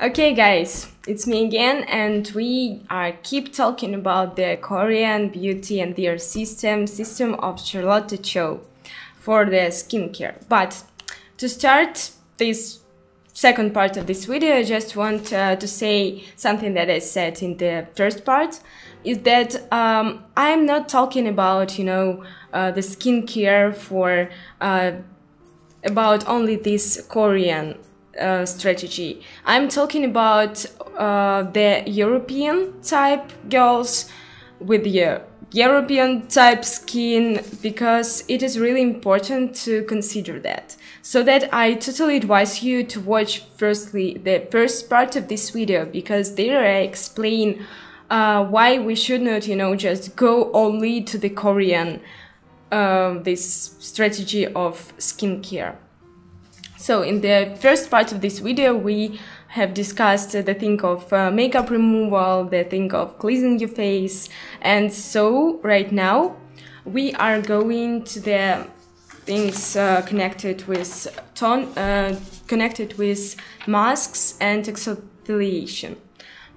Okay, guys, it's me again, and we are keep talking about the Korean beauty and their system, system of Charlotte Cho for the skincare. But to start this second part of this video, I just want uh, to say something that I said in the first part, is that um, I'm not talking about, you know, uh, the skincare for uh, about only this Korean uh, strategy. I'm talking about uh, the European type girls with the European type skin because it is really important to consider that. So that I totally advise you to watch firstly the first part of this video because there I explain uh, why we should not, you know, just go only to the Korean uh, this strategy of skincare. So in the first part of this video, we have discussed the thing of uh, makeup removal, the thing of cleansing your face. And so right now we are going to the things uh, connected with tone, uh, connected with masks and exfoliation.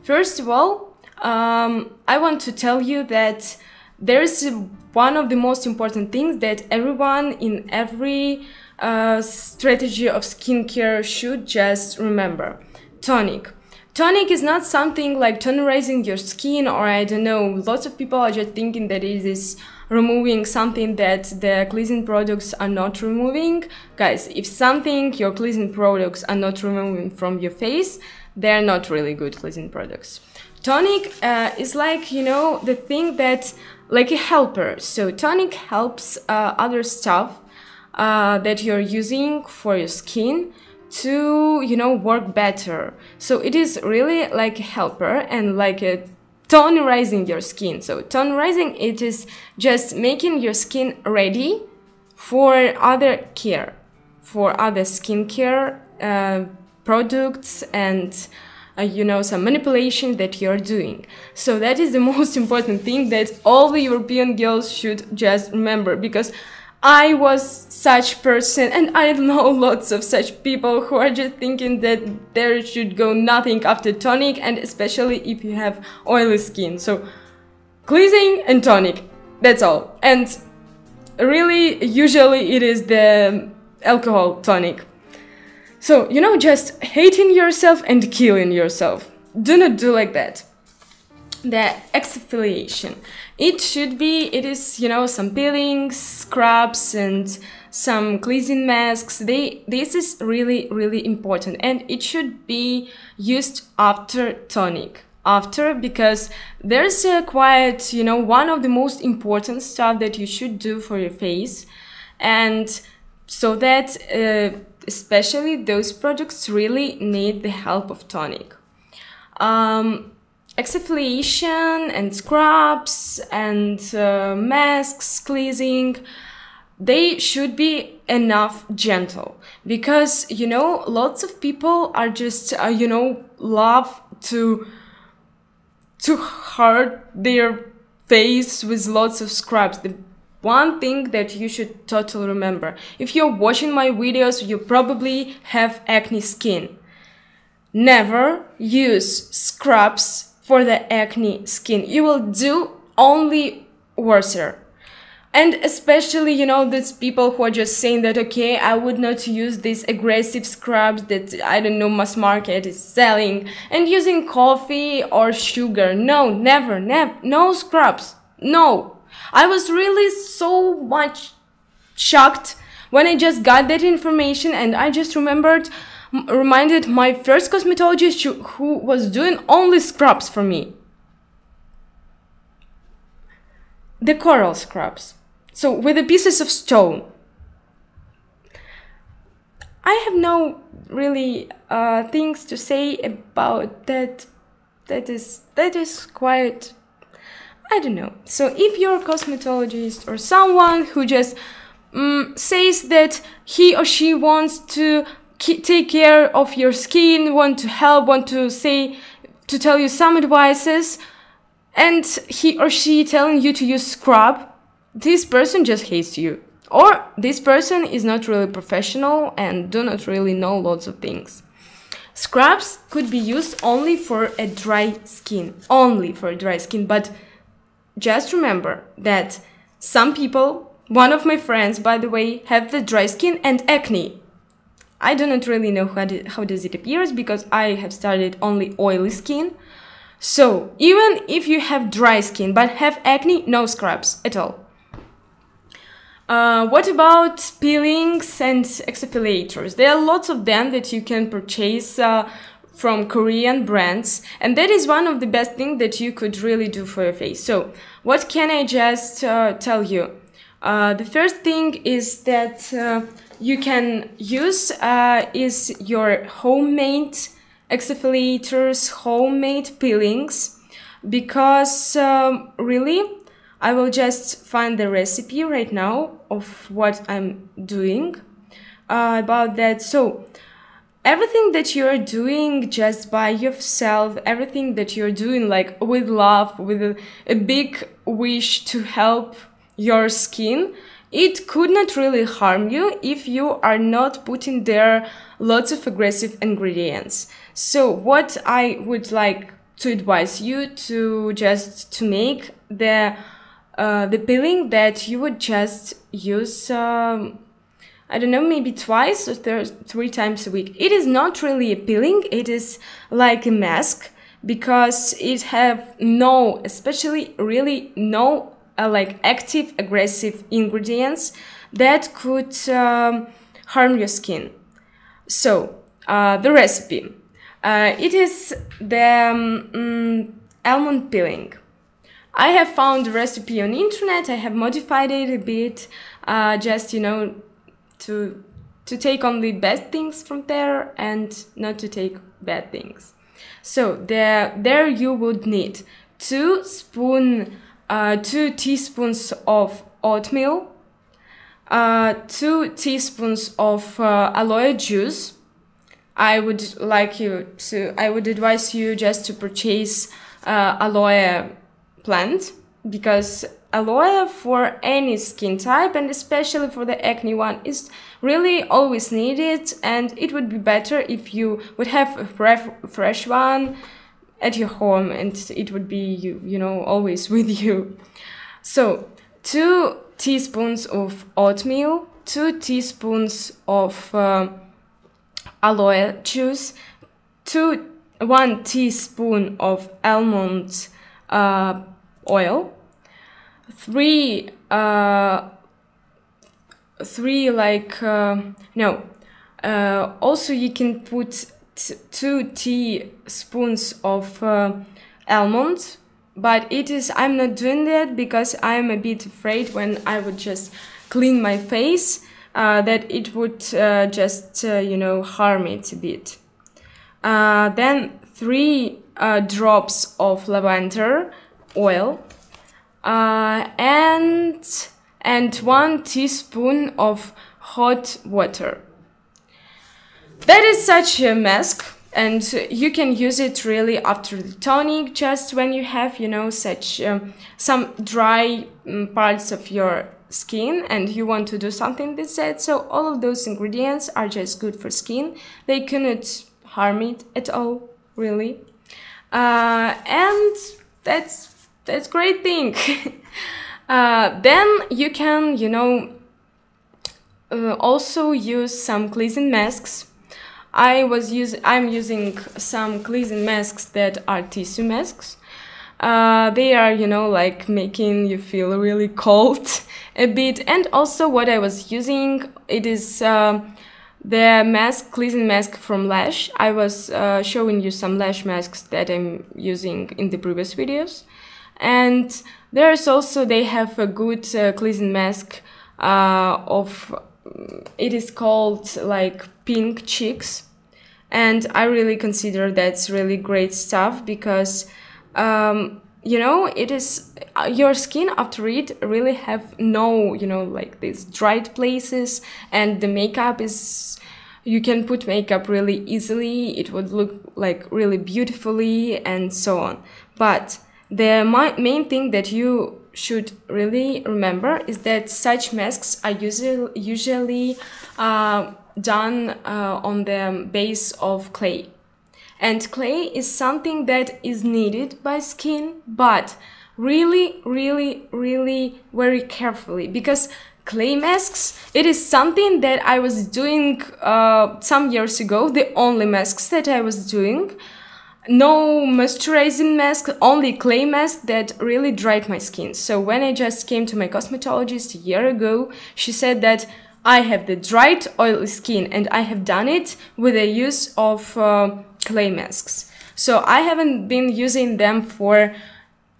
First of all, um, I want to tell you that there's one of the most important things that everyone in every uh, strategy of skincare should just remember. Tonic. Tonic is not something like tonerizing your skin or I don't know, lots of people are just thinking that it is removing something that the cleansing products are not removing. Guys, if something your cleansing products are not removing from your face, they're not really good cleansing products. Tonic uh, is like, you know, the thing that, like a helper. So tonic helps uh, other stuff uh, that you're using for your skin to you know work better. So it is really like a helper and like a tonerizing your skin. So tonerizing it is just making your skin ready for other care for other skincare uh, products and uh, you know some manipulation that you're doing. So that is the most important thing that all the european girls should just remember because I was such person and I know lots of such people who are just thinking that there should go nothing after tonic and especially if you have oily skin. So cleansing and tonic, that's all. And really usually it is the alcohol tonic. So, you know, just hating yourself and killing yourself. Do not do like that the exfoliation. It should be, it is, you know, some peelings, scrubs, and some cleansing masks. They, this is really, really important. And it should be used after tonic. After, because there's a quite, you know, one of the most important stuff that you should do for your face. And so that, uh, especially those products really need the help of tonic. Um, exfoliation and scrubs and uh, masks cleansing they should be enough gentle. Because you know lots of people are just uh, you know love to to hurt their face with lots of scrubs. The one thing that you should totally remember if you're watching my videos you probably have acne skin. Never use scrubs for the acne skin. You will do only worser. And especially, you know, these people who are just saying that, okay, I would not use these aggressive scrubs that, I don't know, mass market is selling and using coffee or sugar. No, never, never, no scrubs. No. I was really so much shocked when I just got that information and I just remembered reminded my first cosmetologist who was doing only scrubs for me. The coral scrubs. So with the pieces of stone. I have no really uh, things to say about that. That is that is quite. I don't know. So if you're a cosmetologist or someone who just um, says that he or she wants to take care of your skin, want to help, want to say, to tell you some advices, and he or she telling you to use scrub, this person just hates you. Or this person is not really professional and do not really know lots of things. scrubs could be used only for a dry skin, only for a dry skin. But just remember that some people, one of my friends, by the way, have the dry skin and acne. I do not really know how, how does it appears because I have started only oily skin. So even if you have dry skin but have acne, no scrubs at all. Uh, what about peelings and exfoliators? There are lots of them that you can purchase uh, from Korean brands, and that is one of the best things that you could really do for your face. So, what can I just uh, tell you? Uh, the first thing is that uh, you can use uh, is your homemade exfoliators, homemade peelings, because um, really I will just find the recipe right now of what I'm doing uh, about that. So everything that you're doing just by yourself, everything that you're doing like with love, with a, a big wish to help your skin, it could not really harm you if you are not putting there lots of aggressive ingredients. So what I would like to advise you to just to make the uh, the peeling that you would just use um, I don't know, maybe twice or th three times a week. It is not really a peeling, it is like a mask because it have no, especially really no uh, like active aggressive ingredients that could um, harm your skin. So, uh, the recipe. Uh, it is the um, almond peeling. I have found the recipe on internet. I have modified it a bit, uh, just you know, to to take only best things from there and not to take bad things. So there, there you would need two spoon, uh, two teaspoons of oatmeal, uh, two teaspoons of uh, aloe juice. I would like you to, I would advise you just to purchase uh, aloe plant because aloe for any skin type and especially for the acne one is really always needed and it would be better if you would have a fresh one at your home and it would be you you know always with you. So two teaspoons of oatmeal two teaspoons of uh, aloe juice two one teaspoon of almond uh, oil, three, uh, three like, uh, no, uh, also you can put two teaspoons of uh, almond, but it is, I'm not doing that because I'm a bit afraid when I would just clean my face uh, that it would uh, just, uh, you know, harm it a bit. Uh, then three uh, drops of lavender oil and and one teaspoon of hot water. That is such a mask and you can use it really after the tonic just when you have you know such um, some dry um, parts of your skin and you want to do something with that so all of those ingredients are just good for skin they cannot harm it at all really uh, and that's that's great thing. uh, then you can, you know, uh, also use some cleansing masks. I was using, I'm using some cleansing masks that are tissue masks. Uh, they are, you know, like making you feel really cold a bit. And also what I was using, it is uh, the mask, cleansing mask from Lash. I was uh, showing you some Lash masks that I'm using in the previous videos and there's also they have a good uh, cleansing mask uh, of it is called like pink cheeks and i really consider that's really great stuff because um, you know it is uh, your skin after it really have no you know like these dried places and the makeup is you can put makeup really easily. It would look like really beautifully and so on. But the main thing that you should really remember is that such masks are usually, usually uh, done uh, on the base of clay. And clay is something that is needed by skin, but really, really, really very carefully because clay masks, it is something that I was doing uh, some years ago, the only masks that I was doing. No moisturizing mask, only clay mask that really dried my skin. So when I just came to my cosmetologist a year ago, she said that I have the dried oily skin and I have done it with the use of uh, clay masks. So I haven't been using them for,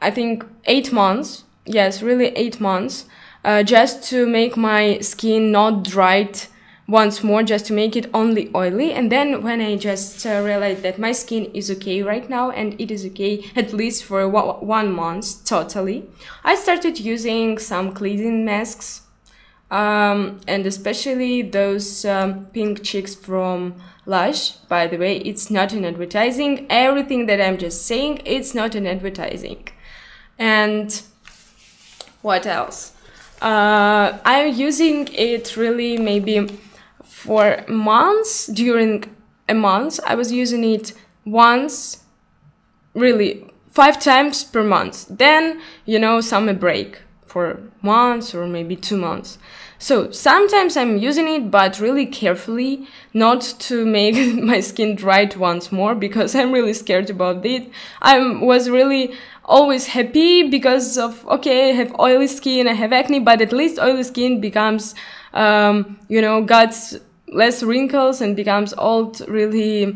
I think, eight months. Yes, really eight months. Uh, just to make my skin not dried once more, just to make it only oily. And then when I just uh, realized that my skin is okay right now and it is okay at least for one month totally, I started using some cleansing masks um, and especially those um, pink cheeks from Lush. By the way, it's not an advertising. Everything that I'm just saying, it's not an advertising. And what else? Uh, I'm using it really maybe for months. During a month, I was using it once, really five times per month. Then, you know, summer break for months or maybe two months. So sometimes I'm using it, but really carefully, not to make my skin dry once more because I'm really scared about it. I was really always happy because of, okay, I have oily skin, I have acne, but at least oily skin becomes, um, you know, got less wrinkles and becomes old really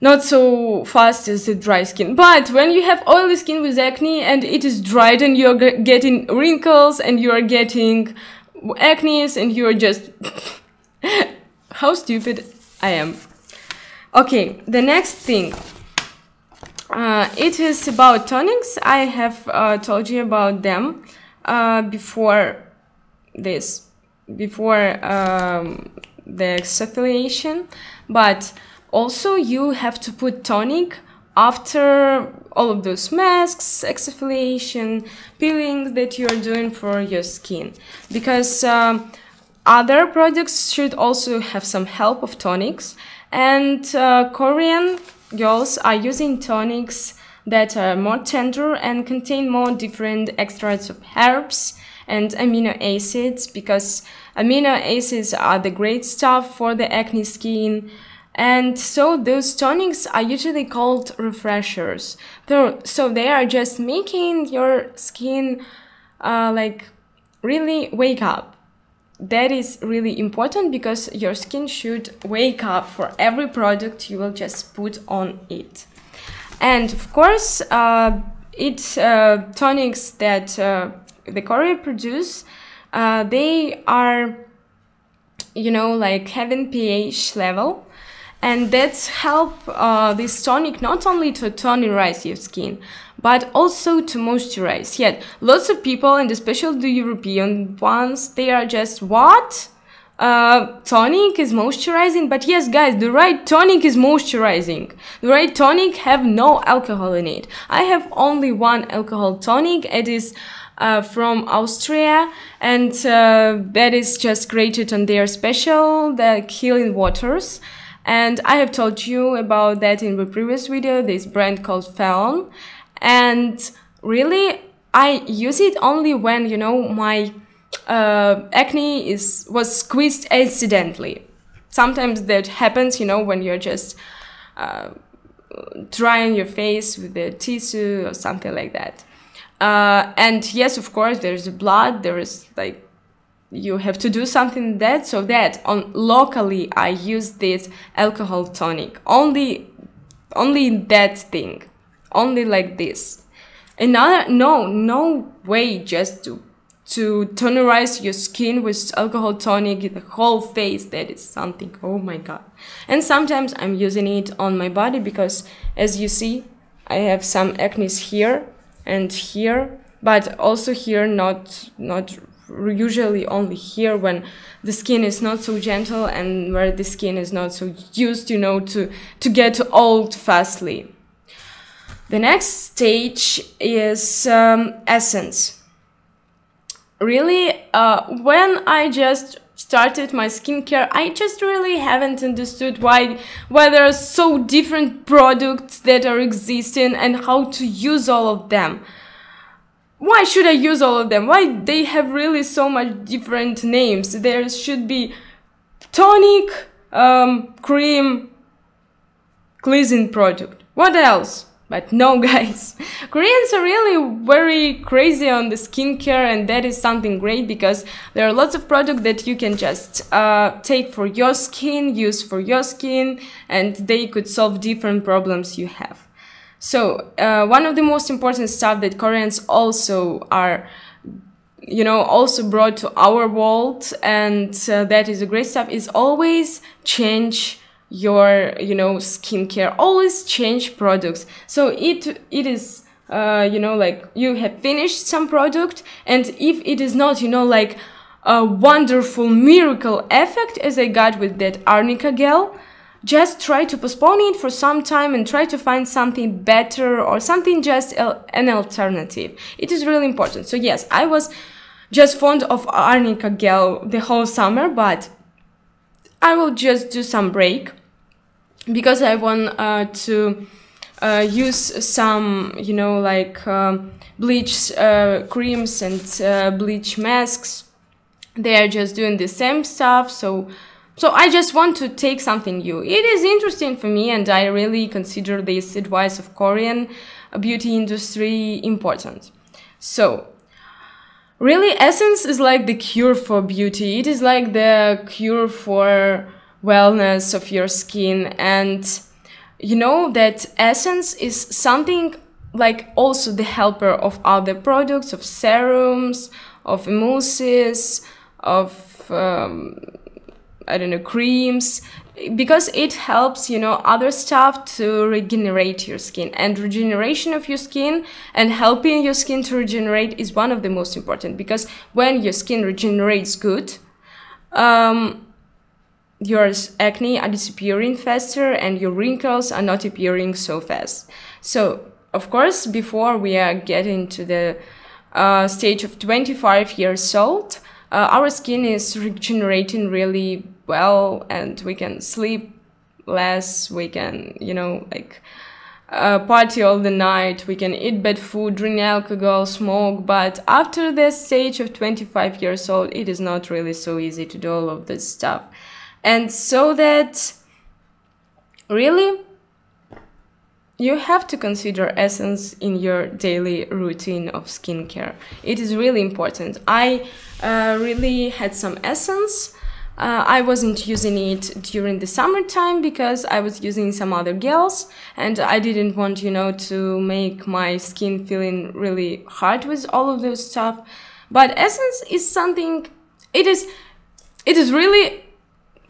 not so fast as the dry skin. But when you have oily skin with acne and it is dried and you're getting wrinkles and you're getting acne and you're just... How stupid I am. Okay, the next thing. Uh, it is about tonics. I have uh, told you about them uh, before this, before um, the exfoliation, but also, you have to put tonic after all of those masks, exfoliation, peelings that you're doing for your skin. Because um, other products should also have some help of tonics. And uh, Korean girls are using tonics that are more tender and contain more different extracts of herbs and amino acids because amino acids are the great stuff for the acne skin and so those tonics are usually called refreshers. So they are just making your skin uh, like really wake up. That is really important because your skin should wake up for every product you will just put on it. And of course, uh, it uh, tonics that uh, the Korea produce, uh, they are, you know, like having pH level. And that's help uh, this tonic not only to tonerize your skin but also to moisturize. Yet lots of people and especially the european ones they are just what? Uh, tonic is moisturizing? But yes guys the right tonic is moisturizing. The right tonic have no alcohol in it. I have only one alcohol tonic. It is uh, from Austria, and uh, that is just created on their special, the healing waters. And I have told you about that in the previous video, this brand called Pheon. And really, I use it only when, you know, my uh, acne is was squeezed accidentally. Sometimes that happens, you know, when you're just uh, drying your face with a tissue or something like that. Uh, and yes, of course, there's blood, there is like you have to do something that. So that on locally I use this alcohol tonic. Only only that thing. Only like this. Another no no way just to to tonerize your skin with alcohol tonic. The whole face that is something. Oh my god. And sometimes i'm using it on my body because as you see i have some acne here and here but also here not not usually only here when the skin is not so gentle and where the skin is not so used, you know, to, to get old fastly. The next stage is um, essence. Really, uh, when I just started my skincare, I just really haven't understood why why there are so different products that are existing and how to use all of them. Why should I use all of them? Why they have really so much different names? There should be tonic, um, cream, cleansing product. What else? But no, guys, Koreans are really very crazy on the skincare, and that is something great because there are lots of products that you can just uh, take for your skin, use for your skin, and they could solve different problems you have. So, uh, one of the most important stuff that Koreans also are you know also brought to our world and uh, that is a great stuff is always change your you know skincare always change products. So it it is uh, you know like you have finished some product and if it is not you know like a wonderful miracle effect as i got with that arnica gel just try to postpone it for some time and try to find something better or something just an alternative. It is really important. So yes i was just fond of arnica gel the whole summer but i will just do some break because I want uh, to uh, use some, you know, like um, bleach uh, creams and uh, bleach masks. They are just doing the same stuff, so so I just want to take something new. It is interesting for me, and I really consider this advice of Korean beauty industry important. So really, essence is like the cure for beauty. It is like the cure for wellness of your skin. And you know that essence is something like also the helper of other products of serums of emulsions of um, i don't know creams because it helps you know other stuff to regenerate your skin. And regeneration of your skin and helping your skin to regenerate is one of the most important because when your skin regenerates good um, your acne are disappearing faster and your wrinkles are not appearing so fast. So, of course, before we are getting to the uh, stage of 25 years old, uh, our skin is regenerating really well and we can sleep less, we can, you know, like uh, party all the night, we can eat bad food, drink alcohol, smoke, but after the stage of 25 years old, it is not really so easy to do all of this stuff. And so that really you have to consider essence in your daily routine of skincare. It is really important. I uh, really had some essence. Uh, I wasn't using it during the summertime because I was using some other gels and I didn't want, you know, to make my skin feeling really hard with all of those stuff. But essence is something, it is, it is really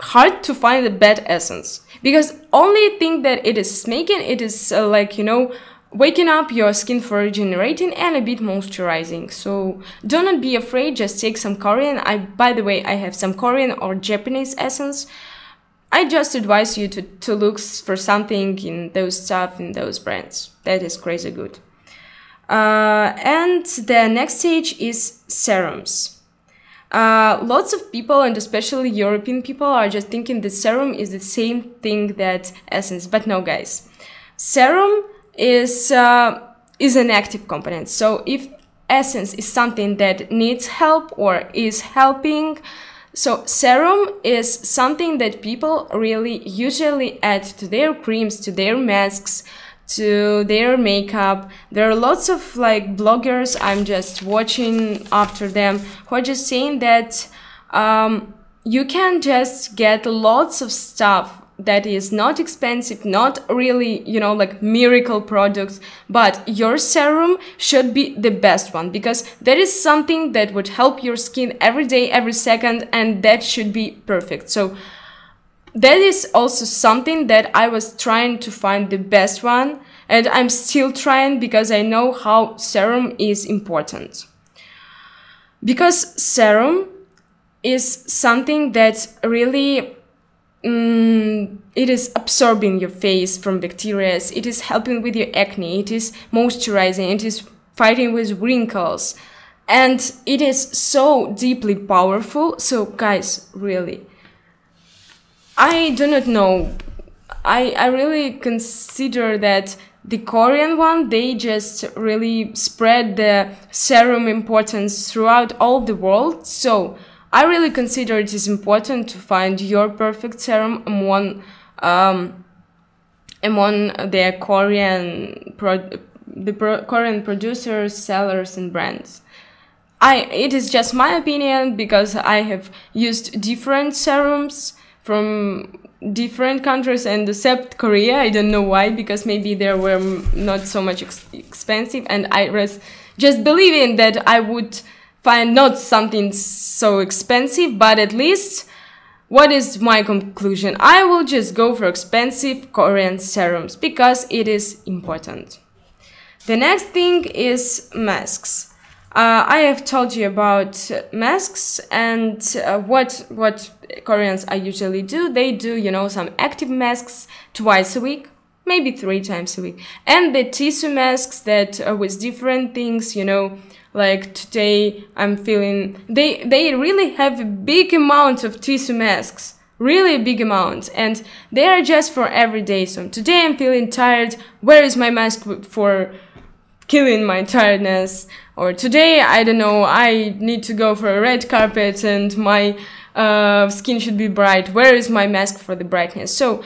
hard to find the bad essence. Because only thing that it is making it is uh, like you know waking up your skin for regenerating and a bit moisturizing. So do not be afraid just take some korean. I by the way i have some korean or japanese essence. I just advise you to, to look for something in those stuff in those brands. That is crazy good. Uh, and the next stage is serums uh, lots of people, and especially European people, are just thinking that serum is the same thing that essence. But no, guys, serum is uh, is an active component. So if essence is something that needs help or is helping, so serum is something that people really usually add to their creams, to their masks, to their makeup. There are lots of like bloggers I'm just watching after them who are just saying that um, you can just get lots of stuff that is not expensive, not really, you know, like miracle products, but your serum should be the best one because that is something that would help your skin every day, every second, and that should be perfect. So that is also something that I was trying to find the best one and I'm still trying because I know how serum is important. Because serum is something that really mm, it is absorbing your face from bacteria. It is helping with your acne. It is moisturizing. It is fighting with wrinkles. and it is so deeply powerful. So guys, really, I do not know. I, I really consider that the Korean one, they just really spread the serum importance throughout all the world. So I really consider it is important to find your perfect serum among um, among the Korean pro- the pro- Korean producers, sellers, and brands. I it is just my opinion because I have used different serums from different countries and except Korea. I don't know why because maybe they were not so much ex expensive and I was just believing that I would find not something so expensive, but at least what is my conclusion? I will just go for expensive Korean serums because it is important. The next thing is masks. Uh, I have told you about masks and uh, what what Koreans I usually do. They do, you know, some active masks twice a week, maybe three times a week, and the tissue masks that are with different things, you know. Like today, I'm feeling they they really have a big amount of tissue masks, really big amount, and they are just for every day. So today I'm feeling tired. Where is my mask for killing my tiredness? or today i don't know i need to go for a red carpet and my uh, skin should be bright. Where is my mask for the brightness? So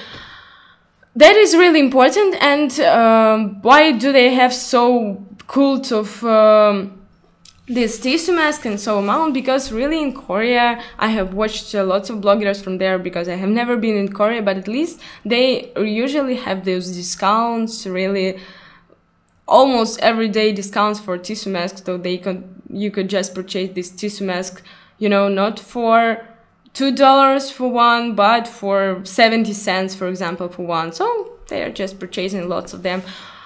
that is really important and um, why do they have so cult of um, this tissue mask and so on because really in korea i have watched uh, lots of bloggers from there because i have never been in korea but at least they usually have those discounts really almost everyday discounts for tissue masks so they could you could just purchase this tissue mask you know not for two dollars for one but for 70 cents for example for one. So they are just purchasing lots of them.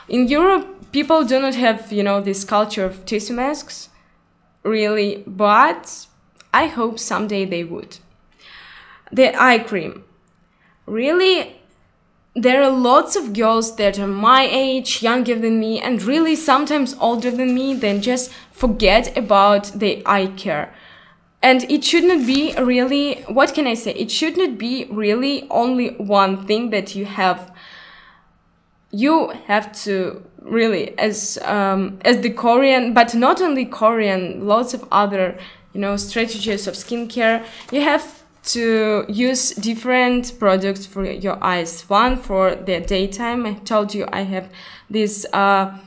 In europe people do not have you know this culture of tissue masks really but i hope someday they would. The eye cream. Really there are lots of girls that are my age, younger than me, and really sometimes older than me, then just forget about the eye care. And it shouldn't be really, what can I say? It shouldn't be really only one thing that you have. You have to really, as um, as the Korean, but not only Korean, lots of other, you know, strategies of skincare. You have to use different products for your eyes. One for the daytime. I told you I have this uh,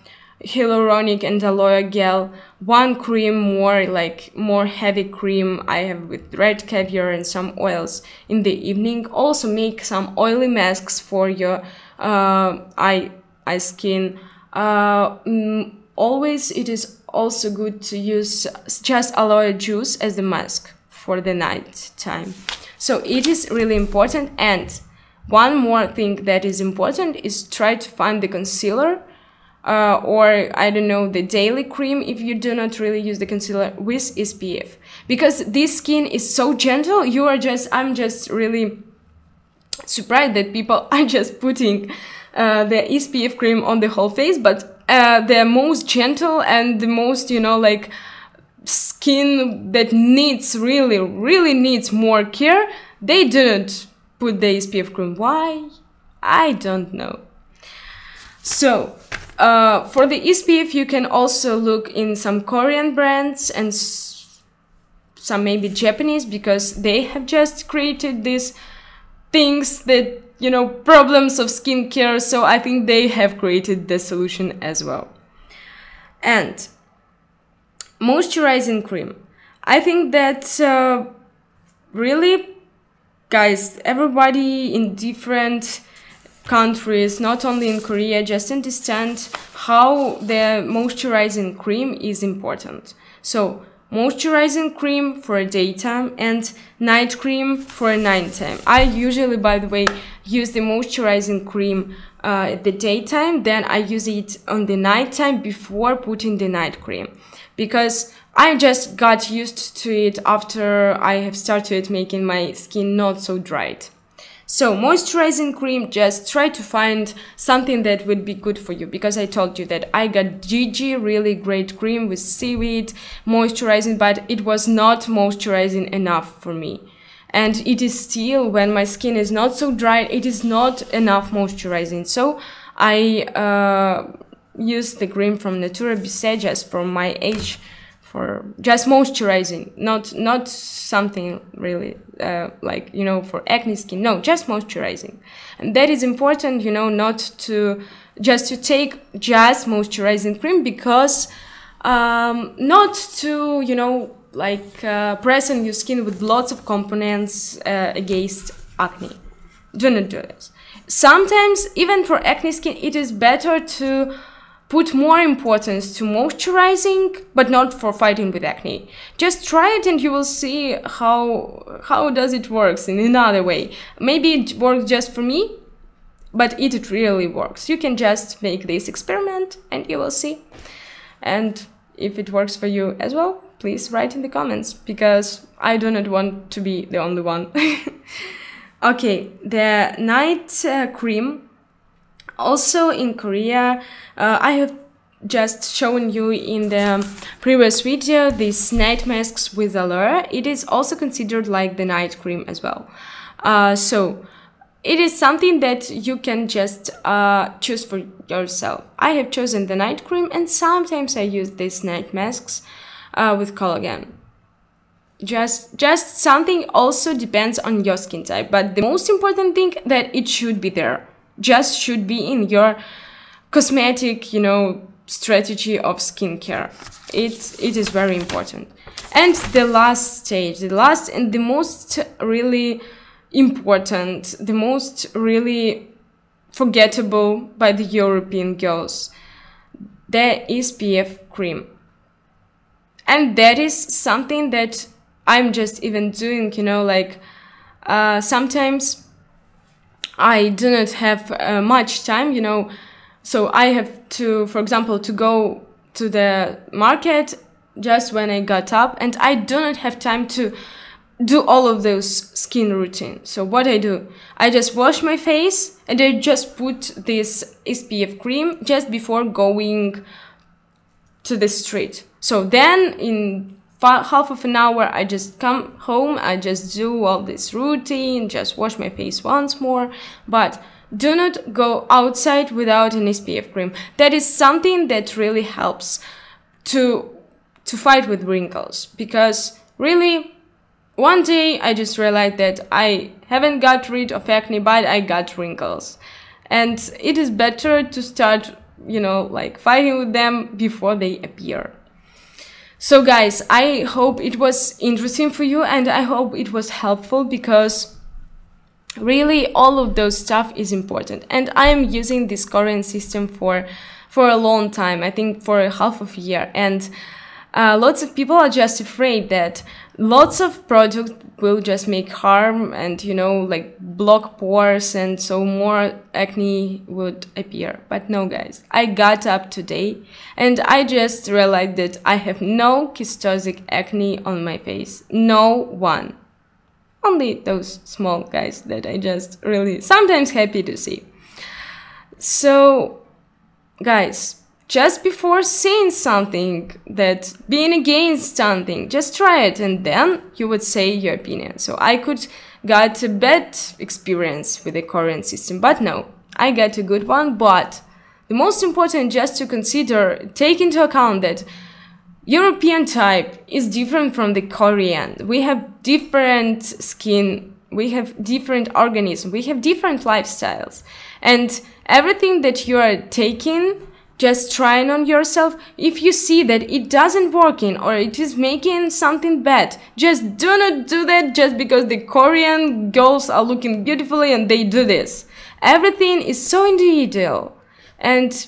hyaluronic and aloe gel. One cream more like more heavy cream I have with red caviar and some oils in the evening. Also make some oily masks for your uh, eye eye skin. Uh, mm, always it is also good to use just aloe juice as the mask for the night time. So it is really important. And one more thing that is important is try to find the concealer uh, or I don't know, the daily cream if you do not really use the concealer with SPF. Because this skin is so gentle, you are just, I'm just really surprised that people are just putting uh, the SPF cream on the whole face, but uh, the most gentle and the most, you know, like skin that needs really, really needs more care, they didn't put the SPF cream. Why? I don't know. So, uh, for the SPF, you can also look in some Korean brands and some maybe Japanese because they have just created these things that, you know, problems of skincare. So I think they have created the solution as well. And moisturizing cream. I think that uh, really, guys, everybody in different countries, not only in Korea, just understand how the moisturizing cream is important. So, moisturizing cream for a daytime and night cream for a nighttime. I usually, by the way, use the moisturizing cream uh, at the daytime, then I use it on the nighttime before putting the night cream because I just got used to it after I have started making my skin not so dried. So moisturizing cream, just try to find something that would be good for you because I told you that I got Gigi really great cream with seaweed moisturizing, but it was not moisturizing enough for me. And it is still, when my skin is not so dry, it is not enough moisturizing. So I uh, use the cream from Natura Bissé just for my age for just moisturizing, not not something really uh, like you know for acne skin. No, just moisturizing, and that is important. You know, not to just to take just moisturizing cream because um, not to you know like uh, press on your skin with lots of components uh, against acne. Do not do this. Sometimes even for acne skin, it is better to put more importance to moisturizing but not for fighting with acne. Just try it and you will see how how does it works in another way. Maybe it works just for me but it really works. You can just make this experiment and you will see. And if it works for you as well please write in the comments because i do not want to be the only one. Okay the night uh, cream also in Korea, uh, I have just shown you in the previous video these night masks with Allure. It is also considered like the night cream as well. Uh, so it is something that you can just uh, choose for yourself. I have chosen the night cream and sometimes I use these night masks uh, with collagen. Just, just something also depends on your skin type, but the most important thing that it should be there just should be in your cosmetic, you know, strategy of skincare. It, it is very important. And the last stage, the last and the most really important, the most really forgettable by the European girls, the SPF cream. And that is something that I'm just even doing, you know, like uh, sometimes I do not have uh, much time, you know, so I have to, for example, to go to the market just when I got up and I do not have time to do all of those skin routine. So what I do, I just wash my face and I just put this SPF cream just before going to the street. So then in half of an hour i just come home i just do all this routine just wash my face once more. But do not go outside without an spf cream. That is something that really helps to to fight with wrinkles. Because really one day i just realized that i haven't got rid of acne but i got wrinkles. And it is better to start you know like fighting with them before they appear so guys, I hope it was interesting for you and I hope it was helpful because really all of those stuff is important. And I am using this Korean system for for a long time, I think for half of a year. And uh, lots of people are just afraid that lots of products will just make harm and you know like block pores and so more acne would appear. But no guys i got up today and i just realized that i have no kystosic acne on my face. No one. Only those small guys that i just really sometimes happy to see. So guys just before saying something that being against something just try it. And then you would say your opinion. So i could got a bad experience with the korean system but no i got a good one. But the most important just to consider take into account that european type is different from the korean. We have different skin we have different organisms we have different lifestyles. And everything that you are taking just trying on yourself. If you see that it doesn't working or it is making something bad just do not do that just because the korean girls are looking beautifully and they do this. Everything is so individual. And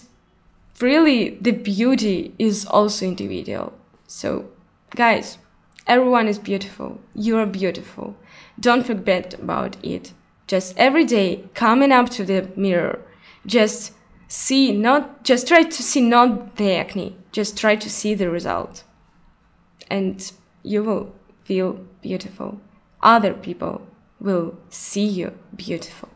really the beauty is also individual. So guys everyone is beautiful. You are beautiful. Don't forget about it. Just every day coming up to the mirror. Just see not just try to see not the acne just try to see the result and you will feel beautiful other people will see you beautiful.